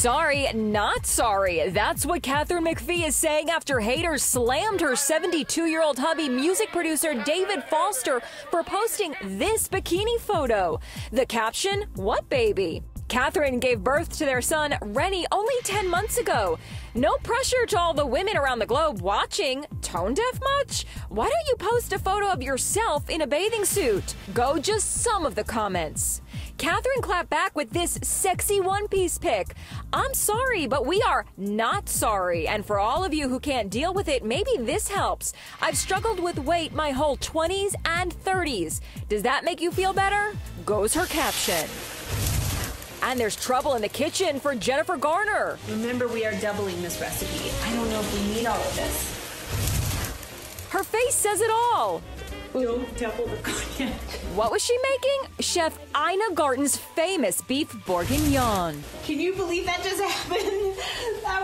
Sorry, not sorry. That's what Katharine McPhee is saying after haters slammed her 72 year old hubby, music producer David Foster, for posting this bikini photo. The caption, What baby? Katharine gave birth to their son, Rennie, only 10 months ago. No pressure to all the women around the globe watching. Tone deaf much? Why don't you post a photo of yourself in a bathing suit? Go just some of the comments. Katharine clapped back with this sexy one piece pic. I'm sorry, but we are not sorry. And for all of you who can't deal with it, maybe this helps. I've struggled with weight my whole 20s and 30s. Does that make you feel better? Goes her caption. And there's trouble in the kitchen for Jennifer Garner. Remember, we are doubling this recipe. I don't know if we need all of this. Her face says it all. Don't double the cognac. What was she making? Chef Ina Garten's famous beef bourguignon. Can you believe that just happened? That